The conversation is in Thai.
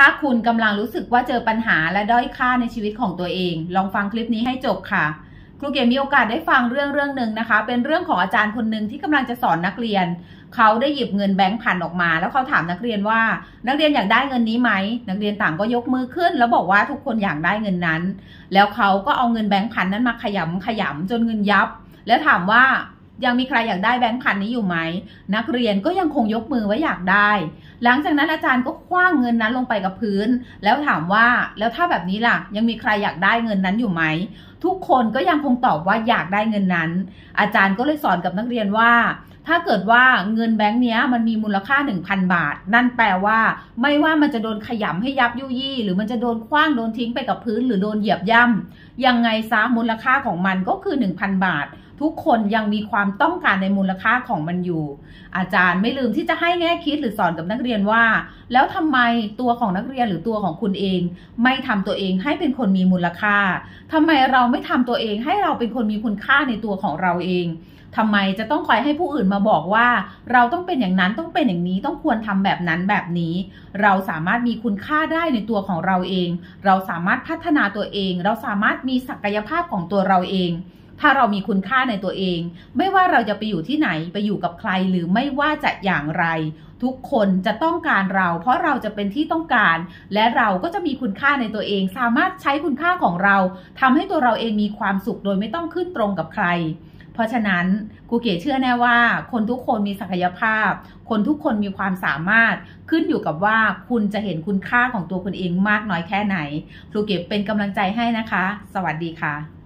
ถ้าคุณกำลังรู้สึกว่าเจอปัญหาและด้อยค่าในชีวิตของตัวเอง ลองฟังคลิปนี้ให้จบค่ะ ครูเกมมีโอกาสได้ฟังเรื่องเรื่องหนึ่งนะคะ เป็นเรื่องของอาจารย์คนหนึ่งที่กำลังจะสอนนักเรียน เขาได้หยิบเงินแบงค์พันออกมา แล้วเขาถามนักเรียนว่า นักเรียนอยากได้เงินนี้ไหม นักเรียนต่างก็ยกมือขึ้น แล้วบอกว่าทุกคนอยากได้เงินนั้น แล้วเขาก็เอาเงินแบงค์พันนั้นมาขยำขยำจนเงินยับ แล้วถามว่ายังมีใครอยากได้แบงค์พันนี้อยู่ไหม นักเรียนก็ยังคงยกมือว่าอยากได้ หลังจากนั้นอาจารย์ก็คว้างเงินนั้นลงไปกับพื้น แล้วถามว่าแล้วถ้าแบบนี้ล่ะ ยังมีใครอยากได้เงินนั้นอยู่ไหมทุกคนก็ยังคงตอบว่าอยากได้เงินนั้น อาจารย์ก็เลยสอนกับนักเรียนว่า ถ้าเกิดว่าเงินแบงค์นี้มันมีมูลค่า 1,000 บาท นั่นแปลว่า ไม่ว่ามันจะโดนขยำให้ยับยุยี่ หรือมันจะโดนคว้างโดนทิ้งไปกับพื้น หรือโดนเหยียบย่ำยังไงซะมูลค่าของมันก็คือ 1,000 บาททุกคนยังมีความต้องการในมูลค่าของมันอยู่ อาจารย์ไม่ลืมที่จะให้แง่คิดหรือสอนกับนักเรียนว่า แล้วทำไมตัวของนักเรียนหรือตัวของคุณเอง ไม่ทำตัวเองให้เป็นคนมีมูลค่าทำไมเราไม่ทำตัวเองให้เราเป็นคนมีคุณค่าในตัวของเราเองทำไมจะต้องคอยให้ผู้อื่นมาบอกว่า เราต้องเป็นอย่างนั้นต้องเป็นอย่างนี้ต้องควรทำแบบนั้นแบบนี้ เราสามารถมีคุณค่าได้ในตัวของเราเอง เราสามารถพัฒนาตัวเอง เราสามารถมีศักยภาพของตัวเราเองถ้าเรามีคุณค่าในตัวเอง ไม่ว่าเราจะไปอยู่ที่ไหนไปอยู่กับใครหรือไม่ว่าจะอย่างไร ทุกคนจะต้องการเรา เพราะเราจะเป็นที่ต้องการ และเราก็จะมีคุณค่าในตัวเอง สามารถใช้คุณค่าของเราทำให้ตัวเราเองมีความสุขโดยไม่ต้องขึ้นตรงกับใคร เพราะฉะนั้นครูเก๋เชื่อแน่ว่า คนทุกคนมีศักยภาพ คนทุกคนมีความสามารถขึ้นอยู่กับว่าคุณจะเห็นคุณค่าของตัวคุณเองมากน้อยแค่ไหนครูเก๋เป็นกำลังใจให้นะคะ สวัสดีค่ะ